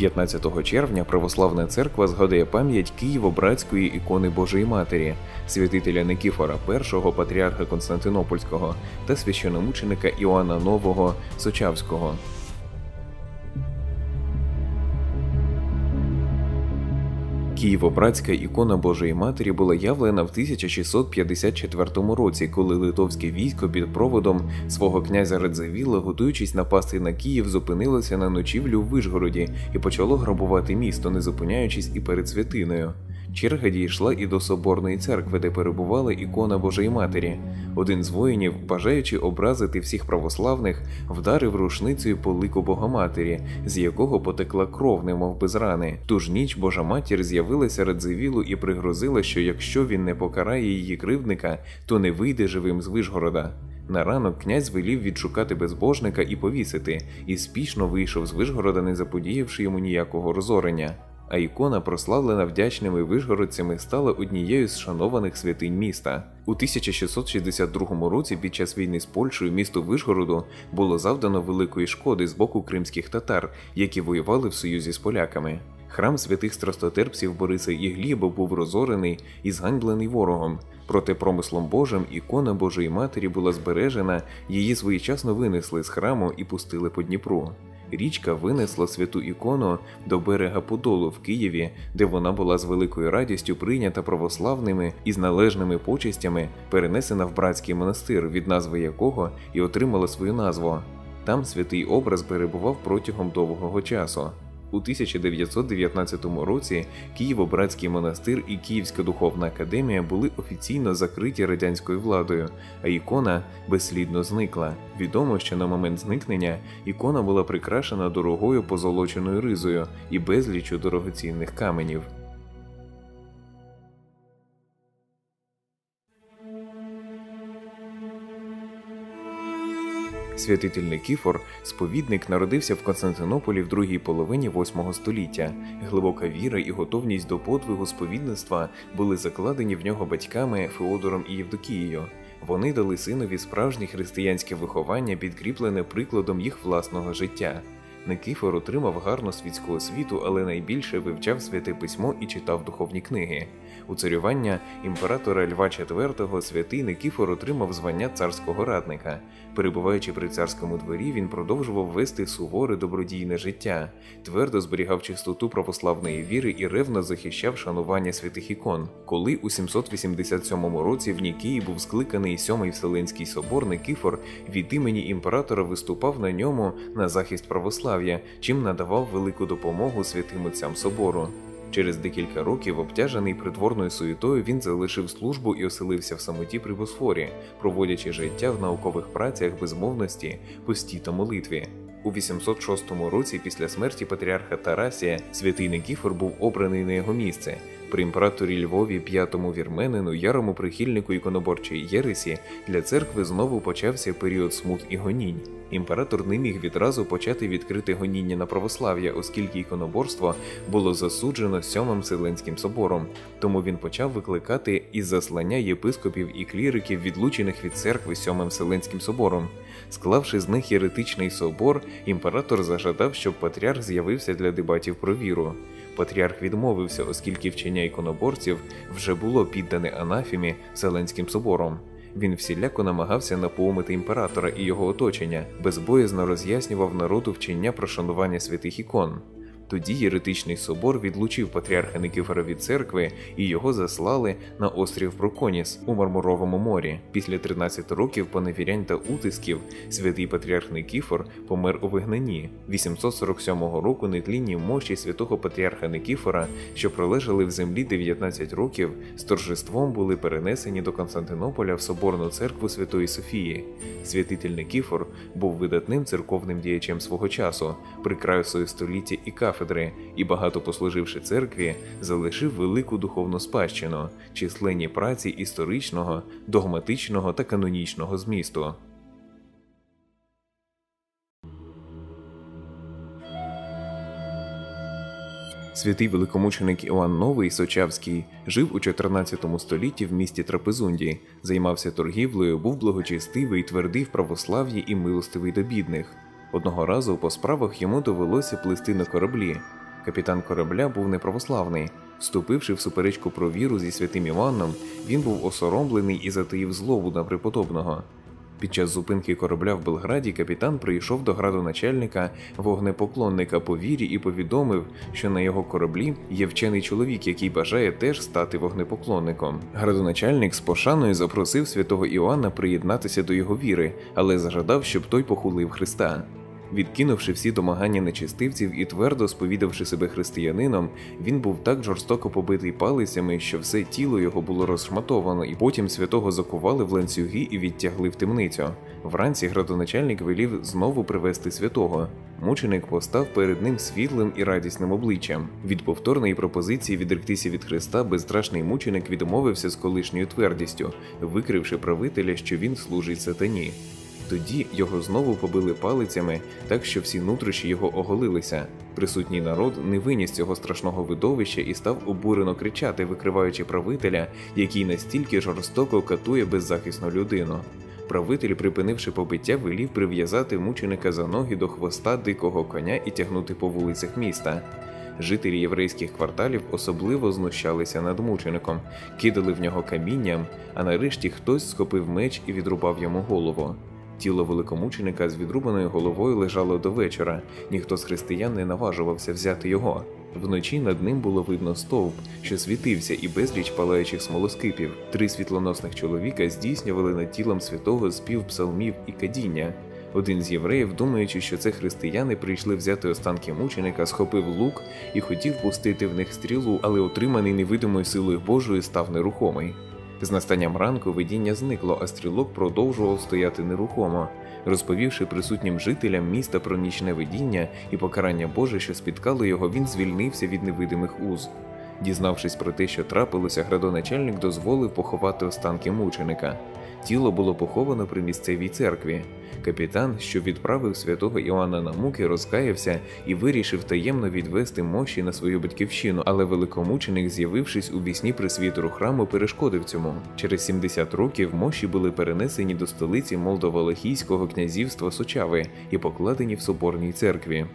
15 червня православна церква згадує пам'ять Києво-братської ікони Божої Матері, святителя Никіфора І, патріарха Константинопольського та священомученика Іоанна Нового Сочавського. Києво-братська ікона Божої Матері була явлена в 1654 році, коли литовське військо під проводом свого князя Радзивіла, готуючись напасти на Київ, зупинилося на ночівлю в Вишгороді і почало грабувати місто, не зупиняючись і перед святиною. Черга дійшла і до соборної церкви, де перебувала ікона Божої Матері. Один з воїнів, бажаючи образити всіх православних, вдарив рушницею по лику Богоматері, з якого потекла кров, немов без рани. Ту ж ніч Божа матір з'явилася Радзивілу і пригрозила, що якщо він не покарає її кривдника, то не вийде живим з Вишгорода. На ранок князь велів відшукати безбожника і повісити, і спішно вийшов з Вишгорода, не заподіявши йому ніякого розорення а ікона, прославлена вдячними вишгородцями, стала однією з шанованих святинь міста. У 1662 році під час війни з Польщею місту Вишгороду було завдано великої шкоди з боку кримських татар, які воювали в союзі з поляками. Храм святих страстотерпсів Бориса і Гліба був розорений і зганьблений ворогом. Проте промислом Божим ікона Божої Матері була збережена, її своєчасно винесли з храму і пустили по Дніпру річка винесла святу ікону до берега Подолу в Києві, де вона була з великою радістю прийнята православними і з належними почестями, перенесена в братський монастир, від назви якого і отримала свою назву. Там святий образ перебував протягом довгого часу. У 1919 році Києво-Братський монастир і Київська духовна академія були офіційно закриті радянською владою, а ікона безслідно зникла. Відомо, що на момент зникнення ікона була прикрашена дорогою позолоченою ризою і безлічю дорогоцінних каменів. Святитель Никіфор, сповідник, народився в Константинополі в другій половині восьмого століття. Глибока віра і готовність до подвигу сповідництва були закладені в нього батьками Феодором і Євдокією. Вони дали синові справжнє християнське виховання, підкріплене прикладом їх власного життя. Никифор отримав гарну світську освіту, але найбільше вивчав святе письмо і читав духовні книги. У царювання імператора Льва IV святий Никифор отримав звання царського радника. Перебуваючи при царському дворі, він продовжував вести суворе добродійне життя, твердо зберігав чистоту православної віри і ревно захищав шанування святих ікон. Коли у 787 році в Нікії був скликаний сьомий Вселенський собор, Никифор від імені імператора виступав на ньому на захист православ'я, чим надавав велику допомогу святим отцям собору. Через декілька років, обтяжений притворною суєтою, він залишив службу і оселився в самоті при Босфорі, проводячи життя в наукових працях безмовності, пості та молитві. У 806 році, після смерті патріарха Тарасія, святий Никіфор був обраний на його місце. При імператорі Львові п'ятому вірменину, ярому прихильнику іконоборчої Єресі, для церкви знову почався період смут і гонінь. Імператор не міг відразу почати відкрити гоніння на православ'я, оскільки іконоборство було засуджено сьомим Вселенським собором, тому він почав викликати із заслання єпископів і кліриків, відлучених від церкви сьомим Вселенським собором. Склавши з них єретичний собор, імператор зажадав, щоб патріарх з'явився для дебатів про віру. Патріарх відмовився, оскільки вчення іконоборців вже було піддане анафімі Вселенським собором. Він всіляко намагався напоумити імператора і його оточення, безбоязно роз'яснював народу вчення про шанування святих ікон. Тоді єретичний собор відлучив патріарха Никифора від церкви і його заслали на острів Проконіс у Мармуровому морі. Після 13 років поневірянь та утисків святий патріарх Никіфор помер у вигнанні 847 року. Нетлінні мощі святого патріарха Никіфора, що пролежали в землі 19 років, з торжеством були перенесені до Константинополя в соборну церкву Святої Софії. Святитель Никіфор був видатним церковним діячем свого часу, прикрасою століття і кафедри кафедри і, багато послуживши церкві, залишив велику духовну спадщину, численні праці історичного, догматичного та канонічного змісту. Святий великомученик Іоанн Новий Сочавський жив у 14 столітті в місті Трапезунді, займався торгівлею, був благочестивий, твердий в православ'ї і милостивий до бідних. Одного разу по справах йому довелося плисти на кораблі. Капітан корабля був неправославний. Вступивши в суперечку про віру зі святим Іваном, він був осоромлений і затаїв злобу на преподобного. Під час зупинки корабля в Белграді капітан прийшов до градоначальника вогнепоклонника по вірі і повідомив, що на його кораблі є вчений чоловік, який бажає теж стати вогнепоклонником. Градоначальник з пошаною запросив святого Іоанна приєднатися до його віри, але зажадав, щоб той похулив Христа. Відкинувши всі домагання нечистивців і твердо сповідавши себе християнином, він був так жорстоко побитий палицями, що все тіло його було розшматовано, і потім святого закували в ланцюги і відтягли в темницю. Вранці градоначальник велів знову привести святого. Мученик постав перед ним світлим і радісним обличчям. Від повторної пропозиції відректися від Христа безстрашний мученик відмовився з колишньою твердістю, викривши правителя, що він служить сатані. Тоді його знову побили палицями, так що всі нутрощі його оголилися. Присутній народ не виніс цього страшного видовища і став обурено кричати, викриваючи правителя, який настільки жорстоко катує беззахисну людину. Правитель, припинивши побиття, велів прив'язати мученика за ноги до хвоста дикого коня і тягнути по вулицях міста. Жителі єврейських кварталів особливо знущалися над мучеником, кидали в нього камінням, а нарешті хтось схопив меч і відрубав йому голову. Тіло великомученика з відрубаною головою лежало до вечора, ніхто з християн не наважувався взяти його. Вночі над ним було видно стовп, що світився, і безліч палаючих смолоскипів. Три світлоносних чоловіка здійснювали над тілом святого спів псалмів і кадіння. Один з євреїв, думаючи, що це християни прийшли взяти останки мученика, схопив лук і хотів пустити в них стрілу, але отриманий невидимою силою Божою став нерухомий. З настанням ранку видіння зникло, а стрілок продовжував стояти нерухомо, розповівши присутнім жителям міста про нічне видіння і покарання Боже, що спіткало його, він звільнився від невидимих уз. Дізнавшись про те, що трапилося, градоначальник дозволив поховати останки мученика. Тіло було поховано при місцевій церкві. Капітан, що відправив святого Іоанна на муки, розкаявся і вирішив таємно відвести мощі на свою батьківщину, але великомученик, з'явившись у вісні присвітеру храму, перешкодив цьому. Через 70 років мощі були перенесені до столиці Молдово-Лехійського князівства Сочави і покладені в соборній церкві.